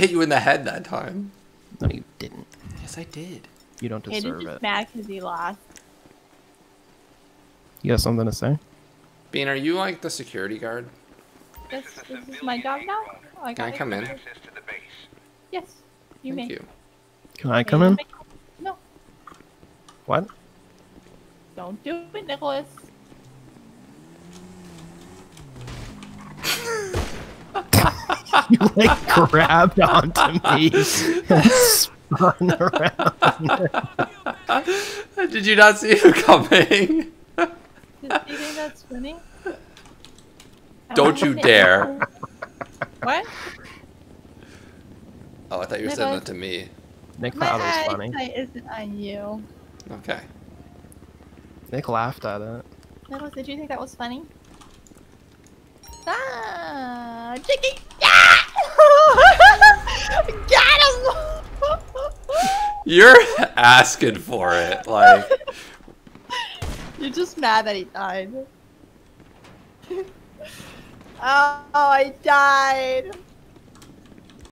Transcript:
hit you in the head that time. No, you didn't. Yes, I did. You don't Hayden's deserve just it. mad because he lost. You have something to say? Bean, are you like the security guard? This, this is my job now? Oh, I Can I come in? Access to the base. Yes. You Thank may. you. Can I come in? No. What? Don't do it, Nicholas. You like grabbed onto me and spun around. Did you not see him coming? Do you think that's funny? Don't you dare. What? Oh, I thought you were saying that to me. Nick My thought it was funny. eyesight isn't on you. Okay. Nick laughed at it. Nicholas, did you think that was funny? Ah, chicken! You're asking for it. Like, You're just mad that he died. oh, I died.